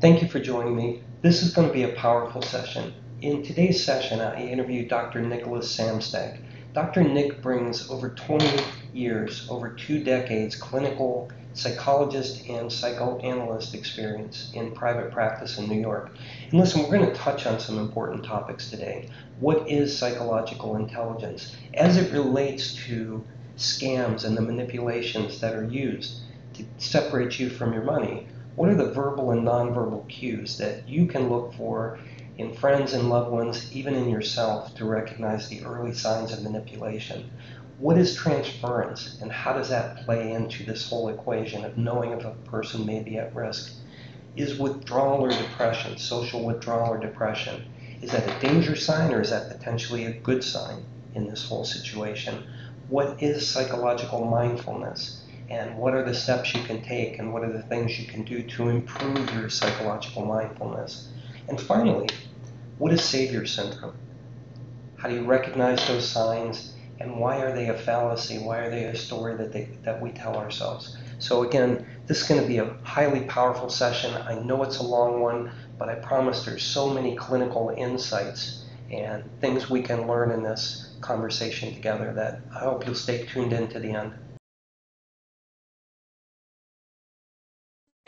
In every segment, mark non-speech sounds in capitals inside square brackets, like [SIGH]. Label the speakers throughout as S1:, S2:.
S1: Thank you for joining me. This is going to be a powerful session. In today's session, I interview Dr. Nicholas Samstag. Dr. Nick brings over 20 years, over two decades, clinical psychologist and psychoanalyst experience in private practice in New York. And listen, we're going to touch on some important topics today. What is psychological intelligence as it relates to scams and the manipulations that are used to separate you from your money? What are the verbal and nonverbal cues that you can look for in friends and loved ones, even in yourself, to recognize the early signs of manipulation? what is transference and how does that play into this whole equation of knowing if a person may be at risk? Is withdrawal or depression, social withdrawal or depression, is that a danger sign or is that potentially a good sign in this whole situation? What is psychological mindfulness? And what are the steps you can take and what are the things you can do to improve your psychological mindfulness? And finally, what is savior syndrome? How do you recognize those signs and why are they a fallacy? Why are they a story that they that we tell ourselves? So again, this is going to be a highly powerful session. I know it's a long one, but I promise there's so many clinical insights and things we can learn in this conversation together that I hope you'll stay tuned in to the end.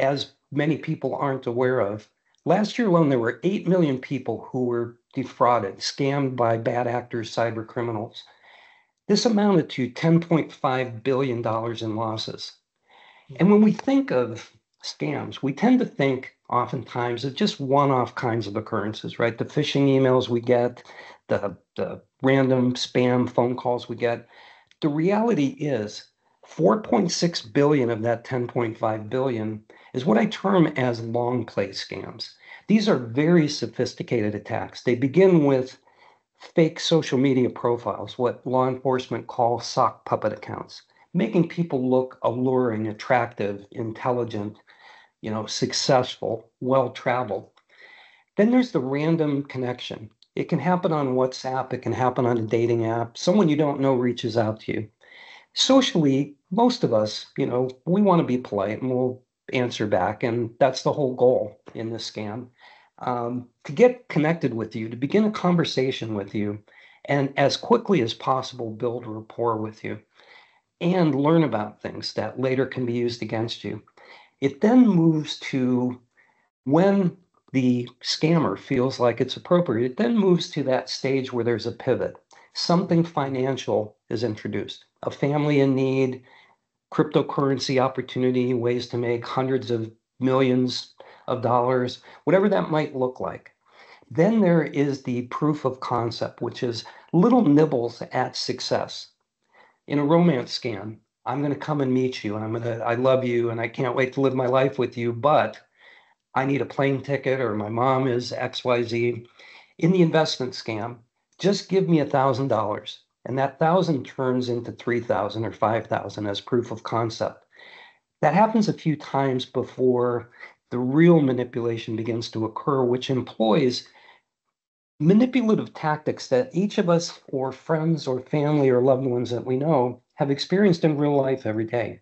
S1: As many people aren't aware of, last year alone there were 8 million people who were defrauded, scammed by bad actors, cyber criminals. This amounted to $10.5 billion in losses. And when we think of scams, we tend to think oftentimes of just one off kinds of occurrences, right? The phishing emails we get, the, the random spam phone calls we get. The reality is 4.6 billion of that 10.5 billion is what I term as long play scams. These are very sophisticated attacks. They begin with fake social media profiles, what law enforcement call sock puppet accounts, making people look alluring, attractive, intelligent, you know, successful, well traveled. Then there's the random connection. It can happen on WhatsApp, it can happen on a dating app. Someone you don't know reaches out to you. Socially, most of us, you know, we want to be polite and we'll answer back. And that's the whole goal in this scam um, to get connected with you, to begin a conversation with you, and as quickly as possible build rapport with you and learn about things that later can be used against you. It then moves to when the scammer feels like it's appropriate, it then moves to that stage where there's a pivot. Something financial is introduced, a family in need, cryptocurrency opportunity, ways to make hundreds of millions of dollars, whatever that might look like. Then there is the proof of concept, which is little nibbles at success. In a romance scam, I'm going to come and meet you and I'm going to, I love you and I can't wait to live my life with you, but I need a plane ticket or my mom is XYZ. In the investment scam, just give me a thousand dollars and that thousand turns into 3,000 or 5,000 as proof of concept. That happens a few times before the real manipulation begins to occur, which employs manipulative tactics that each of us, or friends, or family, or loved ones that we know, have experienced in real life every day.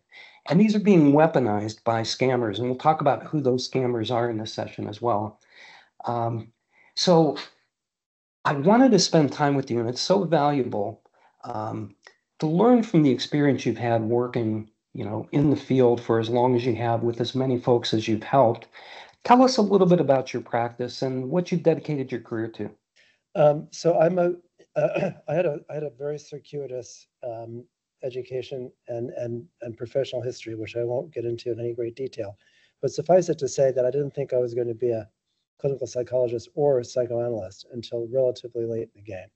S1: And these are being weaponized by scammers. And we'll talk about who those scammers are in this session as well. Um, so I wanted to spend time with you, and it's so valuable um, to learn from the experience you've had working you know, in the field for as long as you have with as many folks as you've helped. Tell us a little bit about your practice and what you've dedicated your career to.
S2: Um, so I'm a, uh, [CLEARS THROAT] I had a, I had a very circuitous um, education and, and, and professional history, which I won't get into in any great detail. But suffice it to say that I didn't think I was going to be a clinical psychologist or a psychoanalyst until relatively late in the game.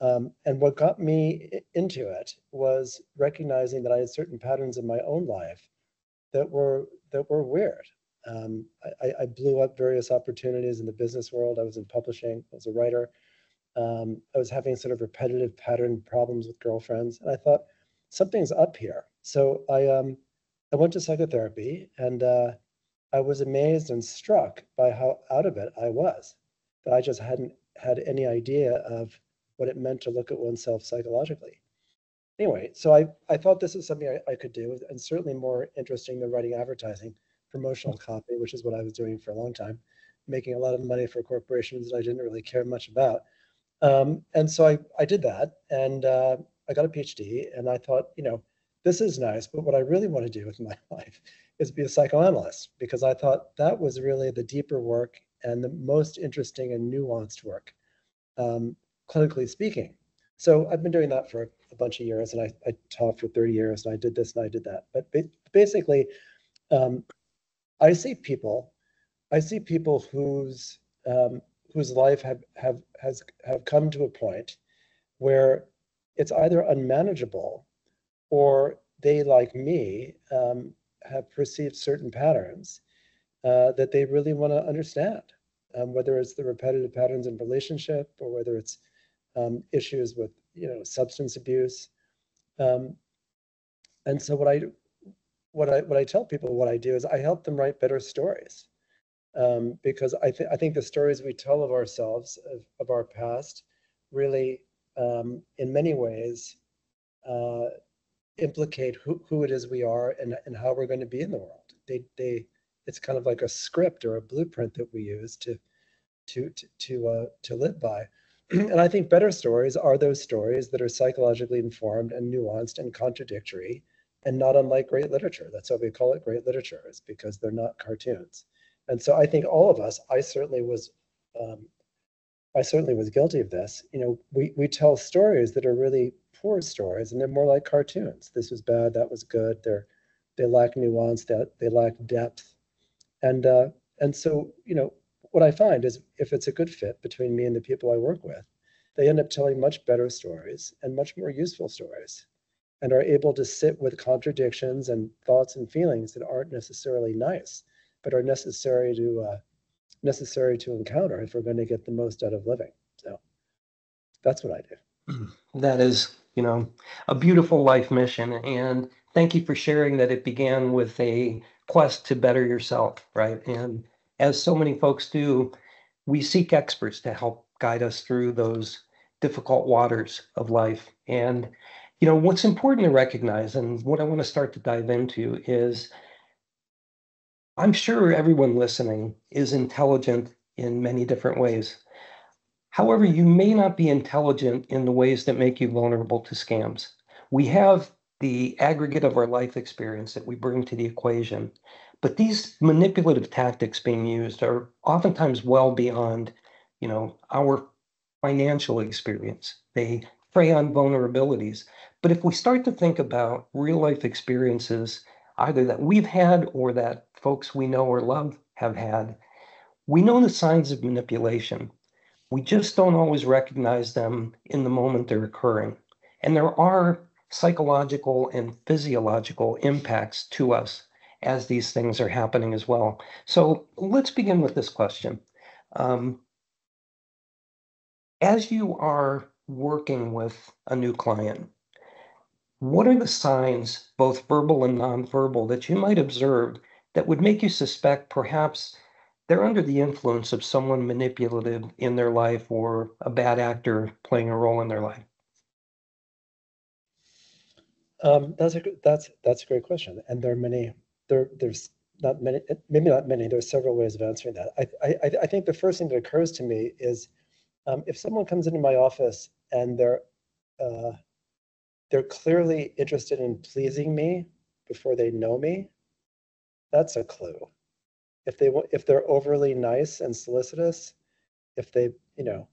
S2: Um, and what got me into it was recognizing that I had certain patterns in my own life that were that were weird. Um, I, I, blew up various opportunities in the business world. I was in publishing. I was a writer. Um, I was having sort of repetitive pattern problems with girlfriends, and I thought something's up here. So I um, I went to psychotherapy, and uh, I was amazed and struck by how out of it I was. That I just hadn't had any idea of what it meant to look at oneself psychologically. Anyway, so I, I thought this is something I, I could do, and certainly more interesting than writing advertising promotional copy, which is what I was doing for a long time, making a lot of money for corporations that I didn't really care much about. Um, and so I, I did that and uh, I got a PhD and I thought, you know, this is nice, but what I really want to do with [LAUGHS] my life is be a psychoanalyst because I thought that was really the deeper work and the most interesting and nuanced work, um, clinically speaking. So I've been doing that for a bunch of years and I, I taught for 30 years and I did this and I did that. But basically, um, I see people, I see people whose um, whose life have have has have come to a point where it's either unmanageable or they like me um, have perceived certain patterns uh, that they really want to understand um, whether it's the repetitive patterns in relationship or whether it's um, issues with you know substance abuse um, and so what i what i what i tell people what i do is i help them write better stories um, because I, th- I think the stories we tell of ourselves, of, of our past, really, um, in many ways, uh, implicate who, who it is we are and, and how we're going to be in the world. They, they, it's kind of like a script or a blueprint that we use to, to, to, to, uh, to live by. [CLEARS THROAT] and I think better stories are those stories that are psychologically informed and nuanced and contradictory and not unlike great literature. That's why we call it great literature, is because they're not cartoons. And so I think all of us, I certainly was, um, I certainly was guilty of this. You know, we we tell stories that are really poor stories, and they're more like cartoons. This was bad, that was good. They're they lack nuance, that they lack depth, and uh, and so you know what I find is if it's a good fit between me and the people I work with, they end up telling much better stories and much more useful stories, and are able to sit with contradictions and thoughts and feelings that aren't necessarily nice but are necessary to uh, necessary to encounter if we're going to get the most out of living. So that's what I do.
S1: That is, you know, a beautiful life mission. And thank you for sharing that it began with a quest to better yourself, right? And as so many folks do, we seek experts to help guide us through those difficult waters of life. And, you know, what's important to recognize and what I want to start to dive into is I'm sure everyone listening is intelligent in many different ways. However, you may not be intelligent in the ways that make you vulnerable to scams. We have the aggregate of our life experience that we bring to the equation, but these manipulative tactics being used are oftentimes well beyond, you know, our financial experience. They prey on vulnerabilities. But if we start to think about real life experiences, either that we've had or that folks we know or love have had, we know the signs of manipulation. We just don't always recognize them in the moment they're occurring. And there are psychological and physiological impacts to us as these things are happening as well. So let's begin with this question. Um, as you are working with a new client, what are the signs, both verbal and nonverbal, that you might observe that would make you suspect perhaps they're under the influence of someone manipulative in their life or a bad actor playing a role in their life?
S2: Um, that's a that's that's a great question, and there are many. There there's not many, maybe not many. There's several ways of answering that. I I I think the first thing that occurs to me is um, if someone comes into my office and they're uh, they're clearly interested in pleasing me before they know me, that's a clue. If they if they're overly nice and solicitous, if they you know,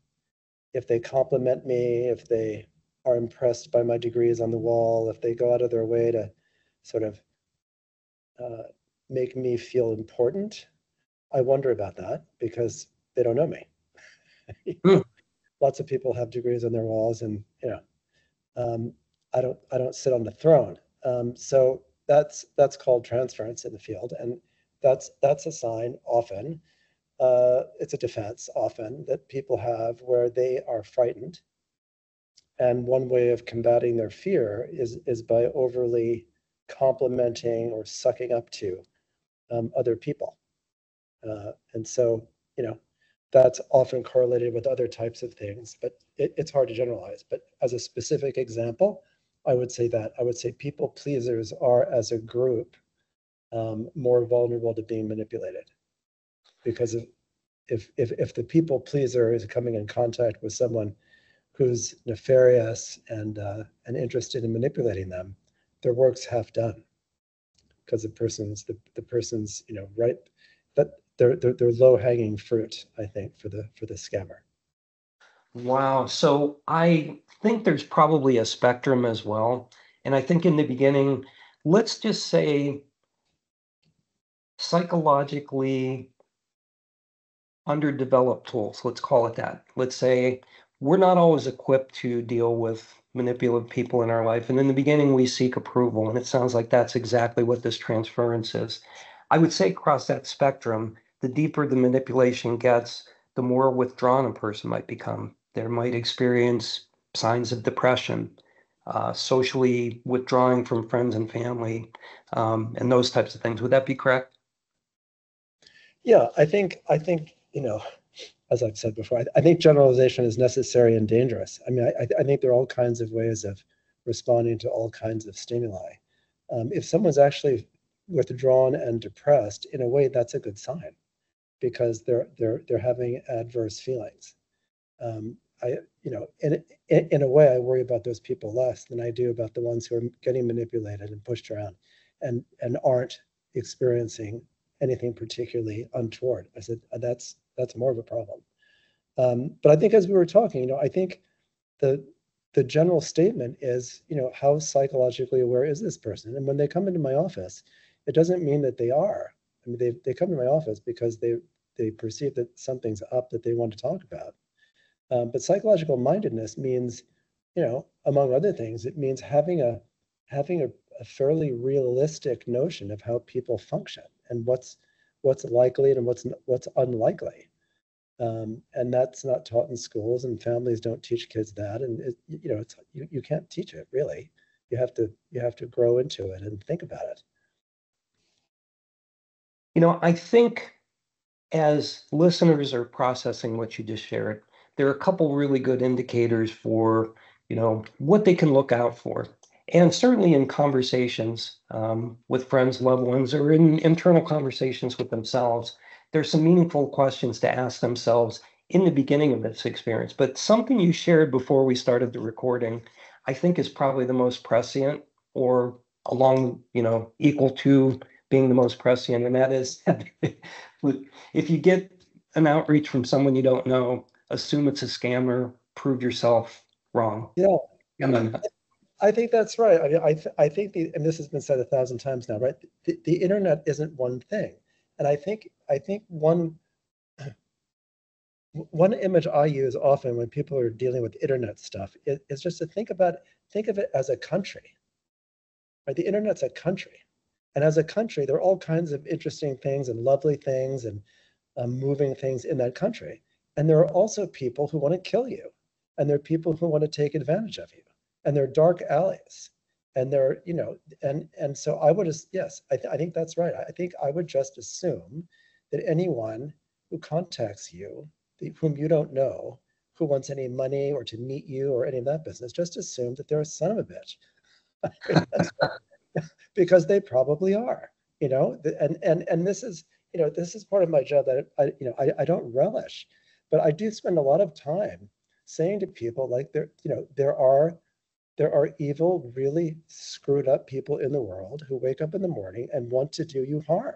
S2: if they compliment me, if they are impressed by my degrees on the wall, if they go out of their way to sort of uh, make me feel important, I wonder about that because they don't know me. [LAUGHS] mm. Lots of people have degrees on their walls, and you know, um, I don't I don't sit on the throne. Um, so that's that's called transference in the field, and that's that's a sign often. Uh, it's a defense often that people have where they are frightened, and one way of combating their fear is is by overly complimenting or sucking up to um, other people, uh, and so you know that's often correlated with other types of things, but it, it's hard to generalize. But as a specific example, I would say that. I would say people pleasers are, as a group, um, more vulnerable to being manipulated. Because if, if, if, if the people pleaser is coming in contact with someone who's nefarious and, uh, and interested in manipulating them, their work's half done. Because the person's, the, the person's, you know, right, but they're, they're, they're low hanging fruit, I think, for the, for the scammer.
S1: Wow. So I think there's probably a spectrum as well. And I think in the beginning, let's just say psychologically underdeveloped tools, let's call it that. Let's say we're not always equipped to deal with manipulative people in our life. And in the beginning, we seek approval. And it sounds like that's exactly what this transference is. I would say across that spectrum, the deeper the manipulation gets, the more withdrawn a person might become. They might experience signs of depression, uh, socially withdrawing from friends and family, um, and those types of things. Would that be correct?
S2: Yeah, I think I think you know, as I've said before, I, I think generalization is necessary and dangerous. I mean, I, I, think there are all kinds of ways of responding to all kinds of stimuli. Um, if someone's actually withdrawn and depressed, in a way, that's a good sign because they're they're they're having adverse feelings. Um, I you know in, in in a way I worry about those people less than I do about the ones who are getting manipulated and pushed around, and and aren't experiencing anything particularly untoward. I said that's that's more of a problem. Um, but I think as we were talking, you know, I think the the general statement is, you know, how psychologically aware is this person? And when they come into my office, it doesn't mean that they are. I mean, they they come to my office because they they perceive that something's up that they want to talk about. Um, but psychological mindedness means, you know, among other things, it means having a having a, a fairly realistic notion of how people function and what's what's likely and what's what's unlikely. Um, and that's not taught in schools, and families don't teach kids that. And it, you know, it's you, you can't teach it really. You have to you have to grow into it and think about it.
S1: You know, I think as listeners are processing what you just shared, there are a couple really good indicators for, you know, what they can look out for. And certainly in conversations um, with friends, loved ones, or in internal conversations with themselves, there's some meaningful questions to ask themselves in the beginning of this experience. But something you shared before we started the recording, I think is probably the most prescient or along, you know, equal to being the most prescient. And that is [LAUGHS] if you get an outreach from someone you don't know, assume it's a scammer, prove yourself wrong.
S2: Yeah. I think that's right. I mean, I, th- I think the, and this has been said a thousand times now, right? The, the internet isn't one thing. And I think, I think one, [CLEARS THROAT] one image I use often when people are dealing with internet stuff is, is just to think about, think of it as a country, right? The internet's a country. And as a country, there are all kinds of interesting things and lovely things and um, moving things in that country. And there are also people who want to kill you. And there are people who want to take advantage of you. And there are dark alleys. And they're you know, and and so I would just, yes, I, th- I think that's right. I think I would just assume that anyone who contacts you, the, whom you don't know, who wants any money or to meet you or any of that business, just assume that they're a son of a bitch. [LAUGHS] because they probably are, you know, and, and, and this is, you know, this is part of my job that I, you know, I, I don't relish but I do spend a lot of time saying to people like there, you know, there are there are evil, really screwed up people in the world who wake up in the morning and want to do you harm.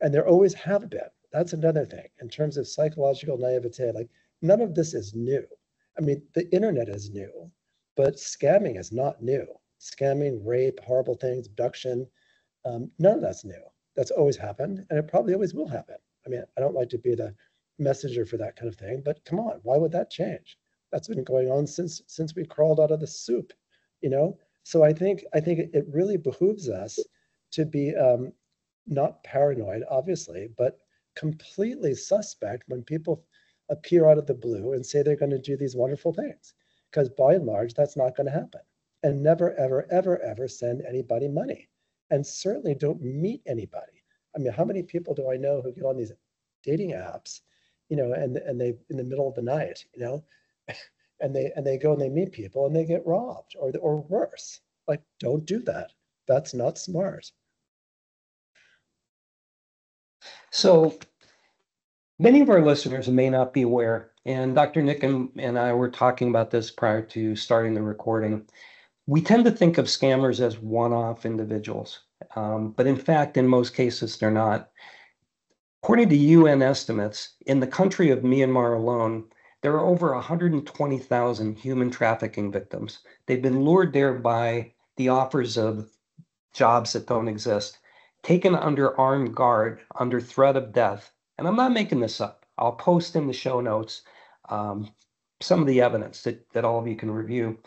S2: And there always have been. That's another thing in terms of psychological naivete. Like none of this is new. I mean, the internet is new, but scamming is not new. Scamming, rape, horrible things, abduction, um, none of that's new. That's always happened, and it probably always will happen. I mean, I don't like to be the messenger for that kind of thing. But come on, why would that change? That's been going on since since we crawled out of the soup, you know. So I think I think it really behooves us to be um, not paranoid, obviously, but completely suspect when people appear out of the blue and say they're going to do these wonderful things, because by and large that's not going to happen. And never, ever, ever, ever send anybody money, and certainly don't meet anybody. I mean, how many people do I know who get on these dating apps you know, and and they in the middle of the night, you know, [LAUGHS] and they and they go and they meet people and they get robbed or or worse. Like, don't do that. That's not smart.
S1: So many of our listeners may not be aware, and Dr. Nick and, and I were talking about this prior to starting the recording. We tend to think of scammers as one off individuals, um, but in fact, in most cases, they're not. According to UN estimates, in the country of Myanmar alone, there are over 120,000 human trafficking victims. They've been lured there by the offers of jobs that don't exist, taken under armed guard, under threat of death. And I'm not making this up. I'll post in the show notes um, some of the evidence that, that all of you can review.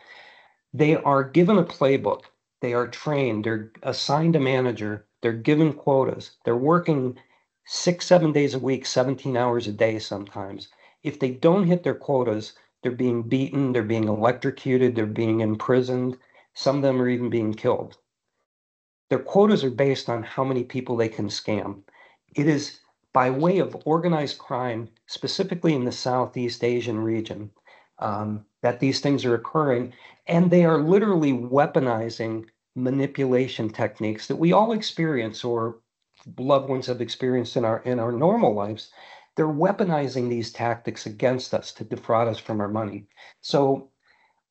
S1: They are given a playbook. They are trained. They're assigned a manager. They're given quotas. They're working six, seven days a week, 17 hours a day sometimes. If they don't hit their quotas, they're being beaten, they're being electrocuted, they're being imprisoned. Some of them are even being killed. Their quotas are based on how many people they can scam. It is by way of organized crime, specifically in the Southeast Asian region, um, that these things are occurring. And they are literally weaponizing manipulation techniques that we all experience or loved ones have experienced in our in our normal lives they're weaponizing these tactics against us to defraud us from our money. So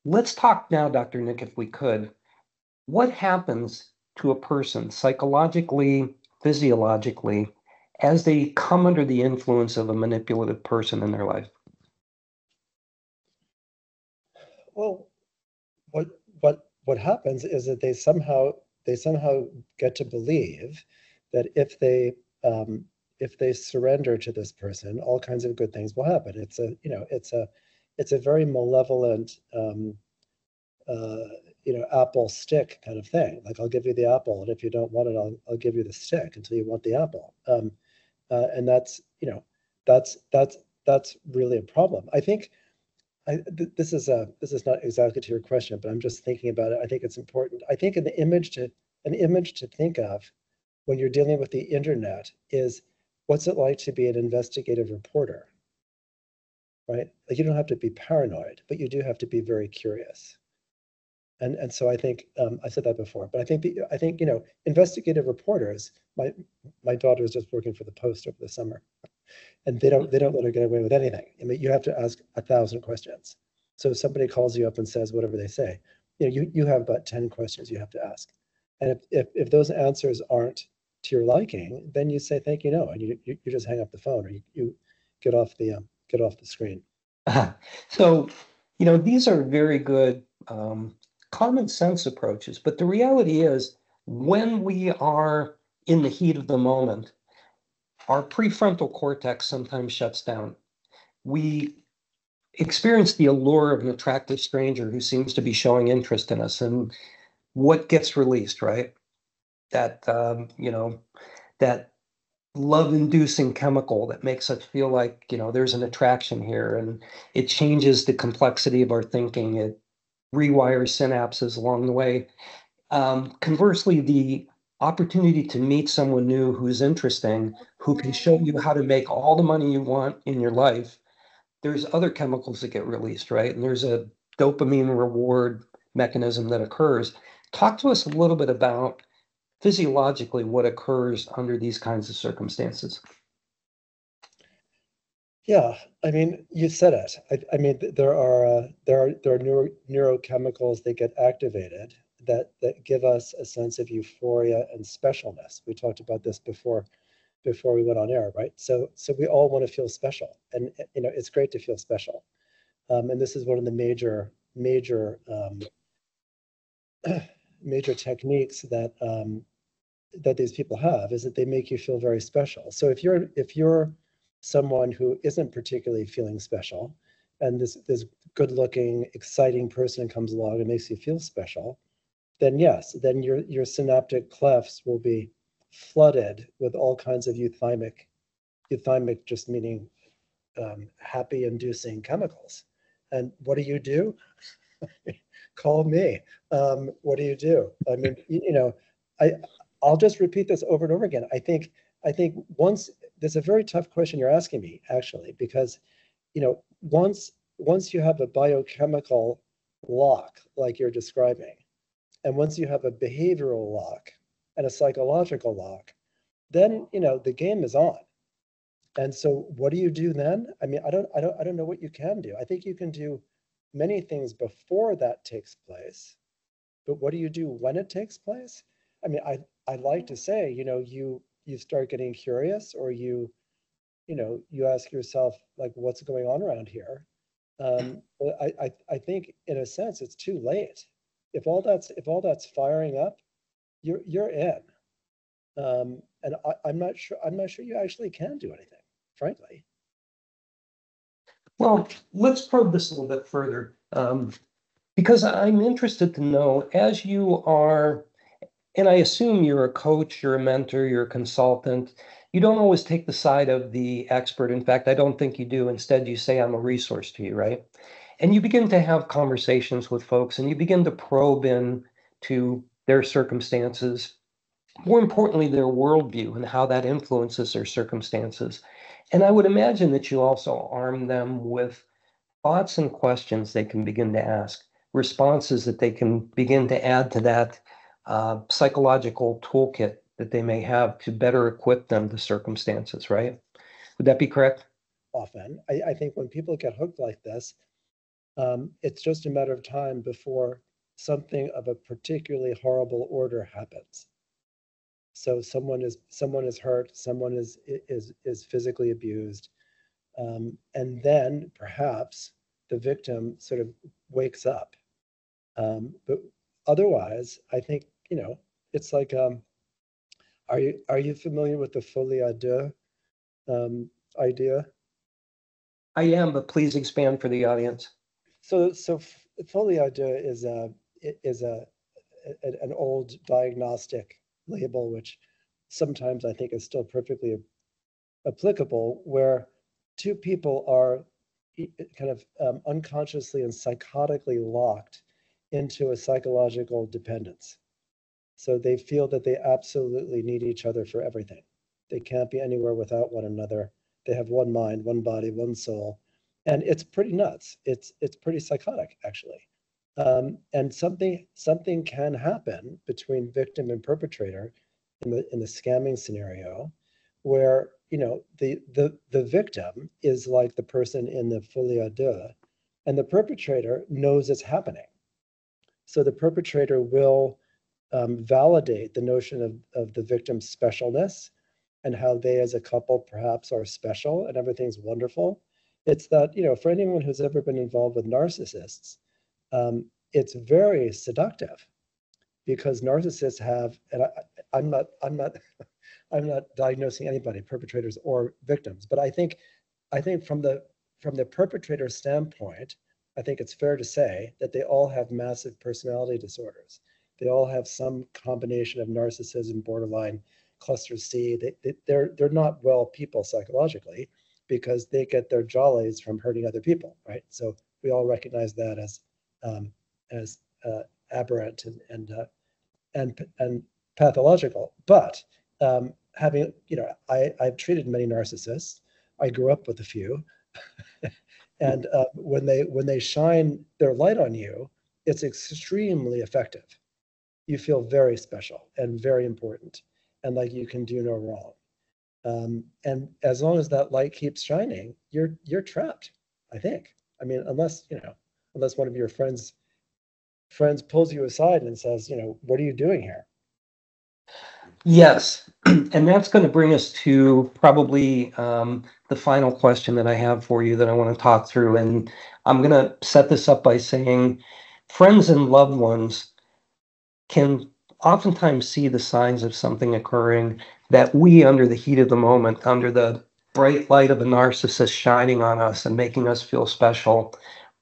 S1: let's talk now dr nick if we could what happens to a person psychologically physiologically as they come under the influence of a manipulative person in their life?
S2: Well what what what happens is that they somehow they somehow get to believe that if they um, if they surrender to this person, all kinds of good things will happen. It's a you know it's a it's a very malevolent um, uh, you know apple stick kind of thing. Like I'll give you the apple, and if you don't want it, I'll I'll give you the stick until you want the apple. Um, uh, and that's you know that's that's that's really a problem. I think. I, th- this is a this is not exactly to your question, but I'm just thinking about it. I think it's important. I think an image to an image to think of when you're dealing with the internet is what's it like to be an investigative reporter? Right? Like you don't have to be paranoid, but you do have to be very curious. And and so I think um, I said that before, but I think the, I think you know investigative reporters. My my daughter is just working for the Post over the summer, and they don't they don't let her get away with anything. I mean, you have to ask a thousand questions. So if somebody calls you up and says whatever they say, you know, you you have about ten questions you have to ask, and if if, if those answers aren't to your liking, then you say thank you no, and you you, you just hang up the phone or you, you get off the um, get off the screen.
S1: So, you know, these are very good um, common sense approaches, but the reality is when we are in the heat of the moment, our prefrontal cortex sometimes shuts down. We experience the allure of an attractive stranger who seems to be showing interest in us, and what gets released, right? That um, you know that love inducing chemical that makes us feel like you know there's an attraction here and it changes the complexity of our thinking. It rewires synapses along the way. Um, conversely the opportunity to meet someone new who's interesting who can show you how to make all the money you want in your life there's other chemicals that get released right? And there's a dopamine reward mechanism that occurs. Talk to us a little bit about physiologically what occurs under these kinds of circumstances.
S2: Yeah, I mean, you said it. I, I mean, there are uh, there are there are neuro, neurochemicals that get activated that that give us a sense of euphoria and specialness. We talked about this before before we went on air, right? So so we all want to feel special, and you know, it's great to feel special. Um, and this is one of the major major um, [CLEARS THROAT] major techniques that um, that these people have is that they make you feel very special. So if you're if you're someone who isn't particularly feeling special, and this this good-looking, exciting person comes along and makes you feel special, then yes, then your your synaptic clefts will be flooded with all kinds of euthymic, euthymic just meaning um, happy-inducing chemicals. And what do you do? [LAUGHS] Call me. Um, what do you do? I mean, you, know, I I'll just repeat this over and over again. I think I think once there's a very tough question you're asking me actually because you know once once you have a biochemical lock like you're describing and once you have a behavioral lock and a psychological lock then you know the game is on And so what do you do then? I mean, I don't, I don't, I don't know what you can do. I think you can do many things before that takes place. But what do you do when it takes place? I mean, I, I'd like to say, you know, you, you start getting curious or you, you know, you ask yourself like, what's going on around here? Um, but I, I, I think in a sense, it's too late. If all that's, if all that's firing up, you're, you're in. Um, and I, I'm not sure, I'm not sure you actually can do anything, frankly.
S1: Well, let's probe this a little bit further. Um, because I'm interested to know as you are, and I assume you're a coach, you're a mentor, you're a consultant, you don't always take the side of the expert. In fact, I don't think you do. Instead, you say, I'm a resource to you, right? And you begin to have conversations with folks and you begin to probe in to their circumstances, more importantly, their worldview and how that influences their circumstances. And I would imagine that you also arm them with thoughts and questions they can begin to ask, responses that they can begin to add to that uh, psychological toolkit that they may have to better equip them to circumstances, right? Would that be correct?
S2: Often, I, I think when people get hooked like this, um, it's just a matter of time before something of a particularly horrible order happens. So someone is someone is hurt, someone is is is physically abused, um, and then perhaps the victim sort of wakes up. Um, but otherwise, I think you know it's like um, are you are you familiar with the folie à deux um, idea?
S1: I am, but please expand for the audience.
S2: So so folie à deux is a is a, a an old diagnostic label which sometimes I think is still perfectly applicable, where two people are kind of um, unconsciously and psychotically locked into a psychological dependence. So they feel that they absolutely need each other for everything. They can't be anywhere without one another. They have one mind, one body, one soul. And it's pretty nuts. It's it's pretty psychotic, actually. Um, and something something can happen between victim and perpetrator in the in the scamming scenario, where you know the the the victim is like the person in the folie deux, and the perpetrator knows it's happening. So the perpetrator will um, validate the notion of, of the victim's specialness and how they as a couple perhaps are special and everything's wonderful. It's that, you know, for anyone who's ever been involved with narcissists, um, it's very seductive because narcissists have, and I, I'm not, I'm not, [LAUGHS] I'm not diagnosing anybody, perpetrators or victims, but I think, I think from the from the perpetrator standpoint, I think it's fair to say that they all have massive personality disorders. They all have some combination of narcissism, borderline, cluster C. They, they, they're they're not well people psychologically because they get their jollies from hurting other people, right? So we all recognize that as um, as uh, aberrant and and uh, and and pathological. But um, having you know, I I've treated many narcissists. I grew up with a few, [LAUGHS] and uh, when they when they shine their light on you, it's extremely effective you feel very special and very important and like you can do no wrong. Um, and as long as that light keeps shining, you're you're trapped, I think. I mean, unless, you know, unless one of your friends friends pulls you aside and says, you know, what are you doing here?
S1: Yes, [CLEARS THROAT] and that's going to bring us to probably um, the final question that I have for you that I want to talk through. And I'm going to set this up by saying friends and loved ones can oftentimes see the signs of something occurring that we, under the heat of the moment, under the bright light of a narcissist shining on us and making us feel special,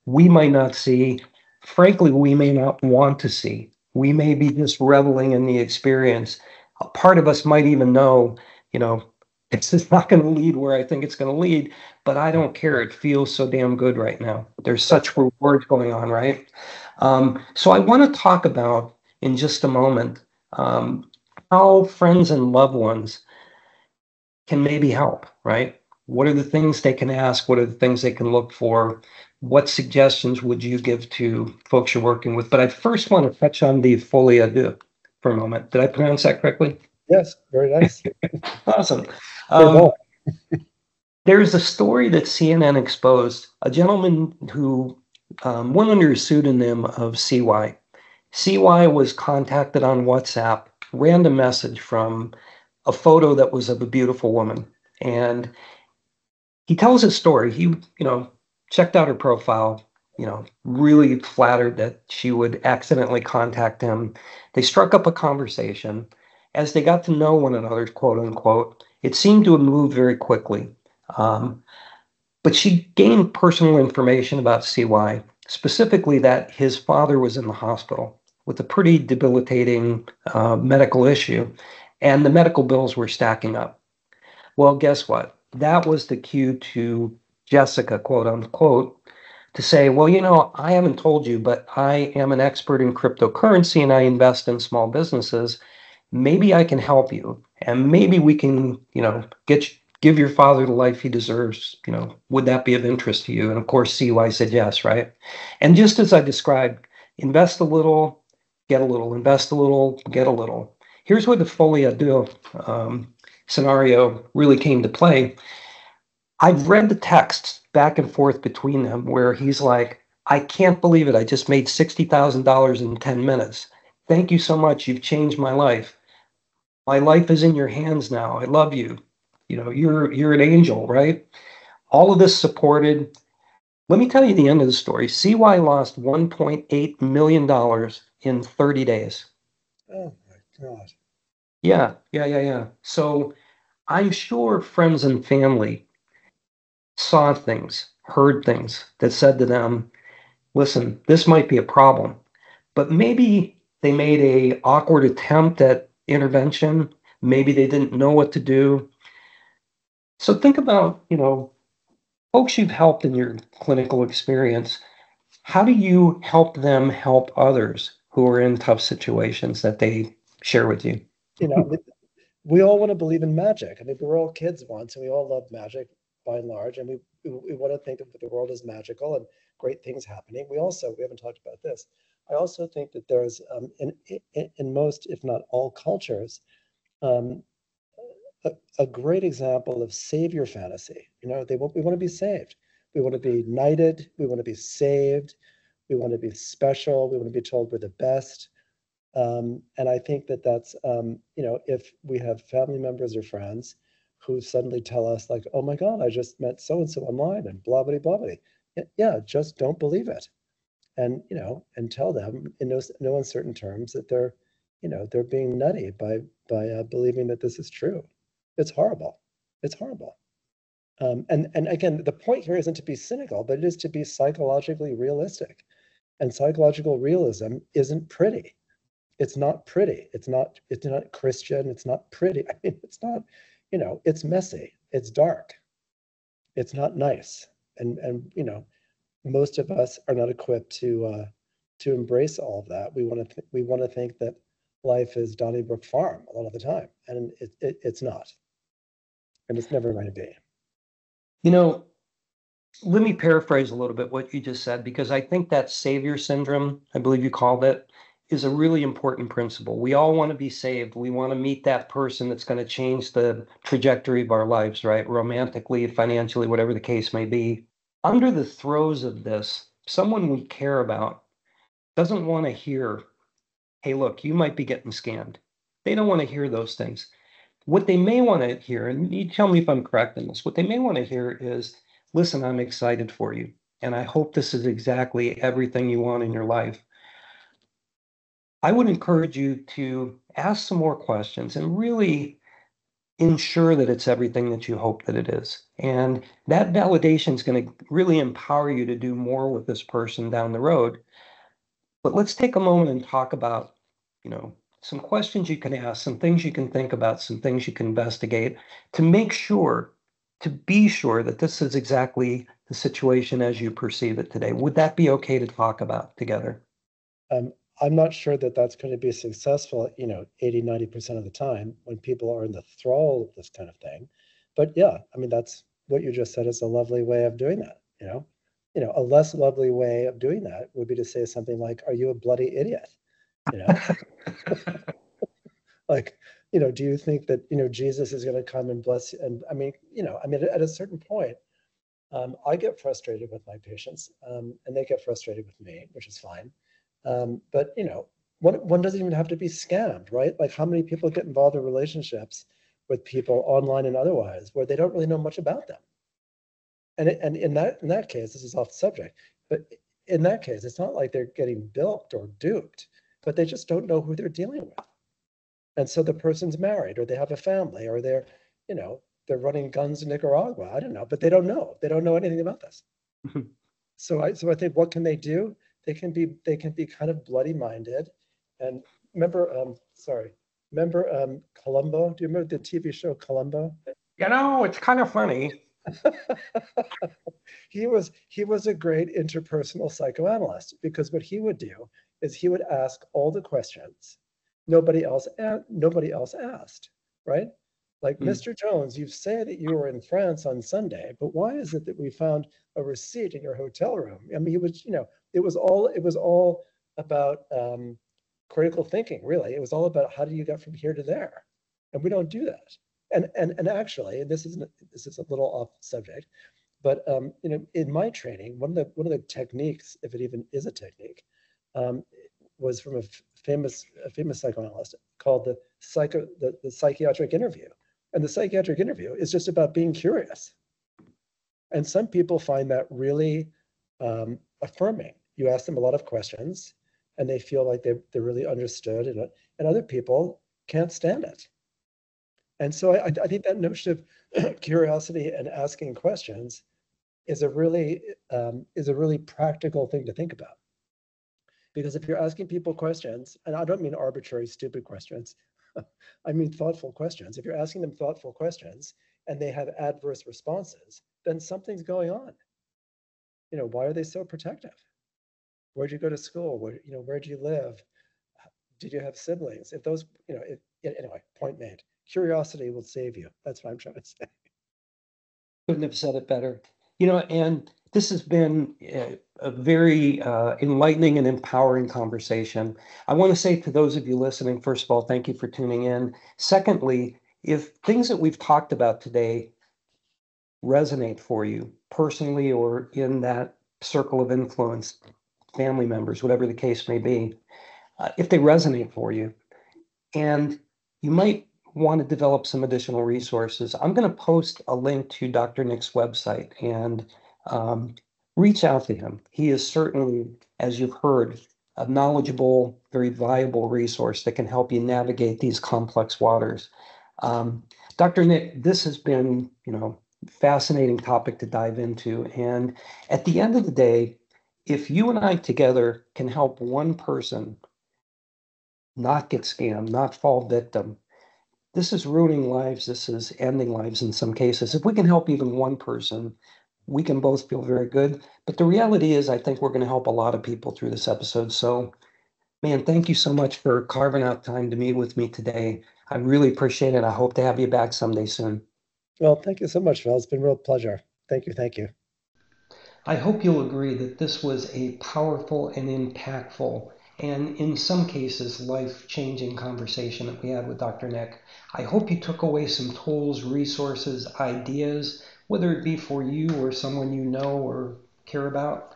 S1: we might not see. Frankly, we may not want to see. We may be just reveling in the experience. A part of us might even know, you know, [LAUGHS] this is not going to lead where I think it's going to lead, but I don't care. It feels so damn good right now. There's such rewards going on, right? Um, so I want to talk about in just a moment um, how friends and loved ones can maybe help, right? What are the things they can ask? What are the things they can look for? What suggestions would you give to folks you're working with? But I first want to touch on the folie à deux for a moment. Did I pronounce that correctly?
S2: Yes, very nice. [LAUGHS]
S1: awesome. Um, [LAUGHS] There's a story that CNN exposed a gentleman who um, went under a pseudonym of CY. CY was contacted on WhatsApp, random message from a photo that was of a beautiful woman. And he tells his story. He, you know, checked out her profile, you know, really flattered that she would accidentally contact him. They struck up a conversation. As they got to know one another, quote unquote, it seemed to have moved very quickly. Um, but she gained personal information about CY, specifically that his father was in the hospital with a pretty debilitating uh, medical issue, and the medical bills were stacking up. Well, guess what? That was the cue to Jessica, quote unquote, to say, well, you know, I haven't told you, but I am an expert in cryptocurrency and I invest in small businesses. Maybe I can help you. And maybe we can, you know, get give your father the life he deserves. You know, would that be of interest to you? And of course, CY said yes, right? And just as I described, invest a little, get a little, invest a little, get a little. Here's where the folie à deux um, scenario really came to play. I've read the texts back and forth between them where he's like, I can't believe it. I just made $60,000 in 10 minutes. Thank you so much. You've changed my life. My life is in your hands now. I love you. You know, you're you're an angel, right? All of this supported. Let me tell you the end of the story. CY lost 1.8 million dollars in 30 days.
S2: Oh my god.
S1: Yeah, yeah, yeah, yeah. So I'm sure friends and family saw things, heard things that said to them, listen, this might be a problem. But maybe they made a awkward attempt at intervention. Maybe they didn't know what to do. So think about, you know, folks you've helped in your clinical experience. How do you help them help others who are in tough situations that they share with you?
S2: You know, we all want to believe in magic. I mean, we were all kids once and we all love magic by and large, and we, we, we want to think that the world is magical and great things happening. We also, we haven't talked about this. I also think that there's, um, in, in, in most, if not all cultures, um, a, a, great example of savior fantasy. You know, they want, we want to be saved. We want to be knighted. We want to be saved. We want to be special. We want to be told we're the best. Um, and I think that that's, um, you know, if we have family members or friends who suddenly tell us like, oh my God, I just met so-and-so online and blah, blah, blah, blah. Yeah, just don't believe it. And, you know, and tell them in no, no uncertain terms that they're, you know, they're being nutty by, by uh, believing that this is true. It's horrible. It's horrible. Um, and, and again, the point here isn't to be cynical, but it is to be psychologically realistic. And psychological realism isn't pretty. It's not pretty. It's not, it's not Christian. It's not pretty. [LAUGHS] I mean, it's not, you know, it's messy, it's dark, it's not nice, and and you know, most of us are not equipped to uh, to embrace all of that. We want to th- we want to think that life is Donnybrook Farm a lot of the time, and it, it it's not, and it's never going to be.
S1: You know, let me paraphrase a little bit what you just said because I think that savior syndrome, I believe you called it, is a really important principle. We all want to be saved. We want to meet that person that's going to change the trajectory of our lives, right? Romantically, financially, whatever the case may be. Under the throes of this, someone we care about doesn't want to hear, hey, look, you might be getting scammed. They don't want to hear those things. What they may want to hear, and you tell me if I'm correct in this, what they may want to hear is, listen, I'm excited for you. And I hope this is exactly everything you want in your life. I would encourage you to ask some more questions and really ensure that it's everything that you hope that it is. And that validation is going to really empower you to do more with this person down the road. But let's take a moment and talk about, you know, some questions you can ask, some things you can think about, some things you can investigate to make sure, to be sure that this is exactly the situation as you perceive it today. Would that be okay to talk about together?
S2: Um, I'm not sure that that's going to be successful, you know, 80, 90% of the time when people are in the thrall of this kind of thing. But yeah, I mean, that's what you just said is a lovely way of doing that, you know? You know, a less lovely way of doing that would be to say something like, are you a bloody idiot? You know? [LAUGHS] like, you know, do you think that, you know, Jesus is going to come and bless you? And I mean, you know, I mean, at a certain point, um, I get frustrated with my patients um, and they get frustrated with me, which is fine. Um, but, you know, one, one doesn't even have to be scammed, right? Like how many people get involved in relationships with people online and otherwise where they don't really know much about them. And, and in that in that case, this is off the subject, but in that case, it's not like they're getting bilked or duped, but they just don't know who they're dealing with. And so the person's married or they have a family or they're, you know, they're running guns in Nicaragua. I don't know, but they don't know. They don't know anything about this. [LAUGHS] so I so I think what can they do? They can be they can be kind of bloody minded. And remember, um, sorry, remember um Columbo? Do you remember the TV show Columbo?
S1: You know, it's kind of funny. [LAUGHS]
S2: he was he was a great interpersonal psychoanalyst because what he would do is he would ask all the questions nobody else nobody else asked, right? Like, mm. Mr. Jones, you say that you were in France on Sunday, but why is it that we found a receipt in your hotel room? I mean, he was, you know, it was all it was all about um, critical thinking, really. It was all about how do you get from here to there, and we don't do that. And and and actually, and this is this is a little off subject, but um, you know, in my training, one of the one of the techniques, if it even is a technique, um, was from a famous a famous psychoanalyst called the psycho the, the psychiatric interview. And the psychiatric interview is just about being curious. And some people find that really um, affirming. You ask them a lot of questions and they feel like they're, they're really understood, and, and other people can't stand it. And so I, I think that notion of [CLEARS THROAT] curiosity and asking questions is a really um, is a really practical thing to think about. Because if you're asking people questions, and I don't mean arbitrary, stupid questions, [LAUGHS] I mean thoughtful questions. If you're asking them thoughtful questions and they have adverse responses, then something's going on. You know, why are they so protective? Where'd you go to school? Where, you know, where'd you live? Did you have siblings? If those, you know, if, anyway, point made. Curiosity will save you. That's what I'm trying to say.
S1: Couldn't have said it better. You know, and this has been a, a very uh, enlightening and empowering conversation. I want to say to those of you listening, first of all, thank you for tuning in. Secondly, if things that we've talked about today resonate for you personally or in that circle of influence, family members, whatever the case may be, uh, if they resonate for you, and you might want to develop some additional resources, I'm going to post a link to Dr. Nick's website and um, reach out to him. He is certainly, as you've heard, a knowledgeable, very viable resource that can help you navigate these complex waters. Um, Dr. Nick, this has been, you know, fascinating topic to dive into. And at the end of the day, if you and I together can help one person not get scammed, not fall victim, this is ruining lives. This is ending lives in some cases. If we can help even one person, we can both feel very good. But the reality is, I think we're going to help a lot of people through this episode. So, man, thank you so much for carving out time to meet with me today. I really appreciate it. I hope to have you back someday soon.
S2: Well, thank you so much, Phil. It's been a real pleasure. Thank you. Thank you.
S1: I hope you'll agree that this was a powerful and impactful and in some cases life changing conversation that we had with Dr. Nick. I hope you took away some tools, resources, ideas whether it be for you or someone you know or care about.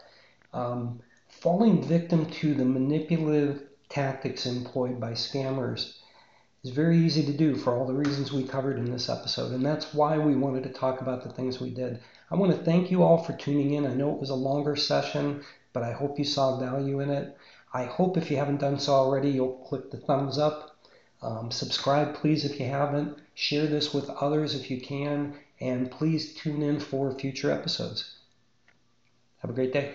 S1: Um, falling victim to the manipulative tactics employed by scammers is very easy to do for all the reasons we covered in this episode. And that's why we wanted to talk about the things we did. I want to thank you all for tuning in. I know it was a longer session, but I hope you saw value in it. I hope if you haven't done so already, you'll click the thumbs up. Um, subscribe, please, if you haven't. Share this with others if you can and please tune in for future episodes. Have a great day.